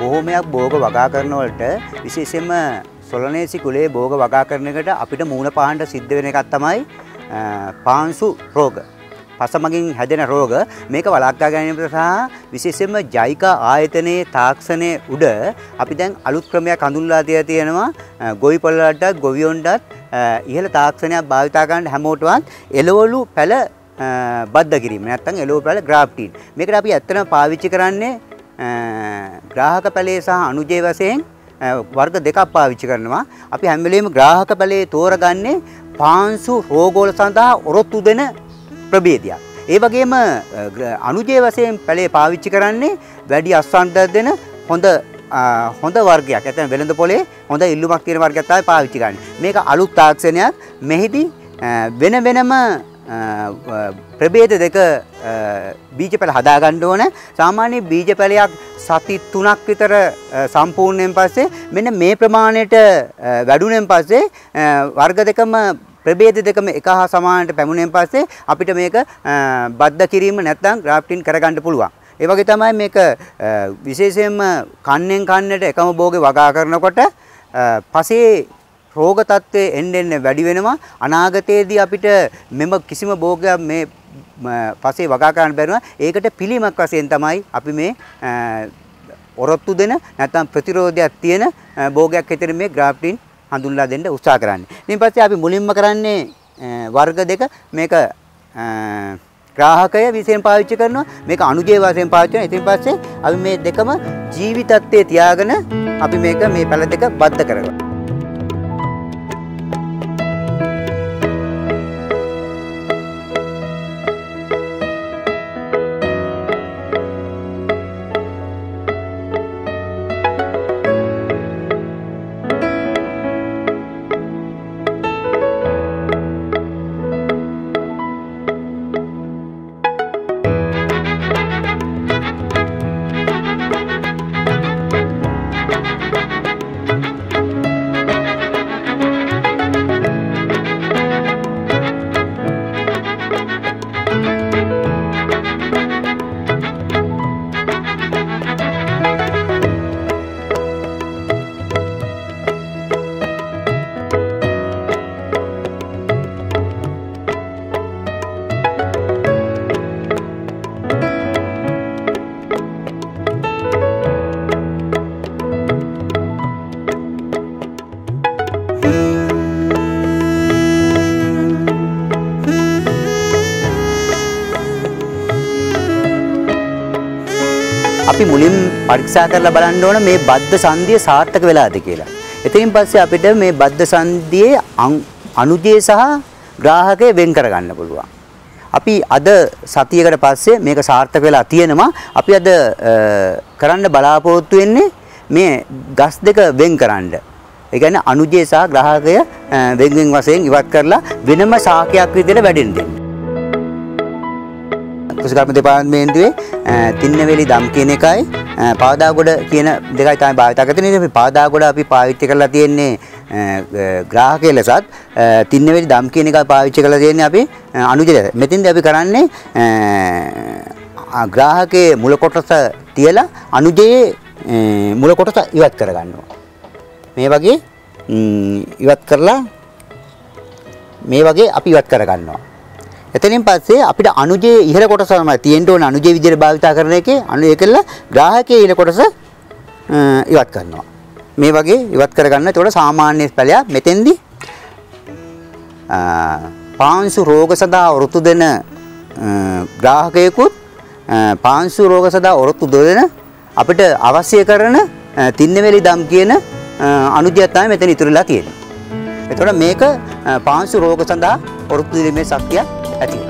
බොහෝමයක් භෝග වගා කරන වලට විශේෂයෙන්ම සොලනේසි කුලේ භෝග වගා කරන එකට අපිට මූණ පාහන්න සිද්ධ වෙන එකක් තමයි පාංශු රෝග. පසමගින් හැදෙන රෝග. මේක වළක්වා ගැනීමට සහ විශේෂයෙන්ම ජෛක ආයතනයේ තාක්ෂණයේ උඩ අපි දැන් අලුත් ක්‍රමයක් හඳුන්වලා තියලා තියෙනවා. ගොවි පොළවලටත් ගොවියොන්ටත් ඉහළ තාක්ෂණයක් භාවිතා කරන්න හැමෝටවත් එළවලු පැල බද්ධ කිරීම නැත්නම් එළවලු පැල ග්‍රාෆ්ටින් මේකට අපි ඇත්තටම පාවිච්චි කරන්නේ ග්‍රාහක පැලේ සහ අනුජය වශයෙන් වර්ග දෙකක් පාවිච්චි කරනවා. අපි හැම වෙලෙම ග්‍රාහක පැලේ තෝරගන්නේ පාංශු රෝගවල සඳහා ඔරොත්තු දෙන ප්‍රභේදයක්. ඒ වගේම අනුජය වශයෙන් පැලේ පාවිච්චි කරන්නේ වැඩි අස්වන්ත දෙන හොඳ හොඳ වර්ගයක්. එතන වෙළඳ පොලේ හොඳ ඉල්ලුමක් තියෙන වර්ගයක් තමයි පාවිච්චි කරන්නේ. මේක අලුත් තාක්ෂණයක්. මෙහිදී වෙන වෙනම ප්‍රභේද දෙක බීජ පැල හදාගන්න ඕන. සාමාන්‍ය බීජ පැලයක් සති 3ක් විතර සම්පූර්ණයෙන් පස්සේ මෙන්න මේ ප්‍රමාණයට වැඩුණෙන් පස්සේ වර්ග දෙකම ප්‍රභේද දෙකම එක හා සමානට පැමුණෙන් පස්සේ අපිට මේක බද්ධ කිරීම නැත්නම් ග්‍රාෆ්ටින් කරගන්න පුළුවන්. ඒ වගේ තමයි මේක විශේෂයෙන්ම කන්නෙන් කන්නට එකම භෝගේ වගා කරනකොට පසේ රෝග තත්ත්වය එන්න එන්න වැඩි වෙනවා අනාගතයේදී අපිට මෙම කිසිම භෝගයක් මේ පසේ වගා කරන්න බැරුණා ඒකට පිළිමක් වශයෙන් තමයි අපි මේ ඔරොත්තු දෙන නැත්නම් ප්‍රතිරෝධයක් තියෙන භෝගයක් හැටියට මේ ග්‍රාෆ්ටින් හඳුන්ලා දෙන්න උත්සාහ කරන්නේ. ඊට පස්සේ අපි මුලින්ම කරන්නේ වර්ග දෙක මේක ග්‍රාහකය විසින් පාවිච්චි කරනවා මේක අනුජය වශයෙන් පාවිච්චි කරනවා. ඉතින් පස්සේ අපි මේ දෙකම ජීවිතත්වයේ තියාගෙන අපි මේක මේ පැල දෙක බද්ධ කරගන්නවා. අපි මුලින් පරීක්ෂා කරලා බලන්න ඕන මේ බද්ධ සංදිය සාර්ථක වෙලාද කියලා. එතනින් පස්සේ අපිට මේ බද්ධ සංදියේ අනුජය සහ ග්‍රාහකය වෙන් කරගන්න පුළුවන්. අපි අද සතියකට පස්සේ මේක සාර්ථක වෙලා තියෙනවා. අපි අද කරන්න බලාපොරොත්තු වෙන්නේ මේ ගස් දෙක වෙන් කරන්න. ඒ කියන්නේ අනුජය සහ ග්‍රාහකය වෙන් වෙන් වශයෙන් ඉවත් කරලා වෙනම ශාකයක් විදිහට වැඩෙන්න දෙන්න. කෘෂිකර්ම දෙපාර්තමේන්තුවේ තින්නවේලි දම් කියන එකයි පාදාගොඩ කියන දෙකයි තමයි භාවිත කරන්නේ. අපි පාදාගොඩ අපි පාවිච්චි කරලා තියෙන්නේ ග්‍රාහකයේ ලෙසත් තින්නවේලි දම් කියන එකයි පාවිච්චි කරලා තියෙන්නේ අපි අනුජය. මෙතෙන්දී අපි කරන්නේ ග්‍රාහකයේ මුල කොටස තියලා අනුජයේ මුල කොටස ඉවත් කරගන්නවා. මේ වගේ ඉවත් කරලා මේ වගේ අපි ඉවත් කරගන්නවා. එතනින් පස්සේ අපිට අනුජයේ ඉහළ කොටස තමයි තියෙන්න ඕන අනුජය විදිහට භාවිතා කරන එකේ අනු ඒකල ග්‍රාහකයේ ඉහළ කොටස ඉවත් කරනවා. මේ වගේ ඉවත් කරගන්න. ඒතකොට සාමාන්‍ය පැලයක් මෙතෙන්දි පාංශු රෝග සඳහා වෘතු දෙන ග්‍රාහකයෙකුත් පාංශු රෝග සඳහා ඔරොත්තු දෙන අපිට අවශ්‍ය කරන තින්නවැලි දම් කියන අනුජය තමයි මෙතන ඉතුරුලා තියෙන්නේ. එතකොට මේක පාංශු රෝග සඳහා ඔරොත්තු දීමේ ශක්තියක් ඇති වෙනවා.